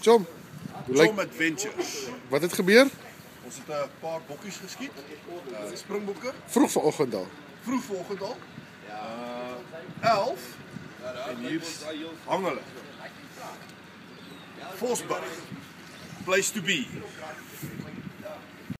Chom. Chom Adventures. Wat het gebeur? Ons het 'n paar bokkies geskiet. Uh, springbokke. Vroeg vanoggend al. Vroeg vanoggend al. Eh, uh 11. En hier hang hulle. Vosburg. Place to be.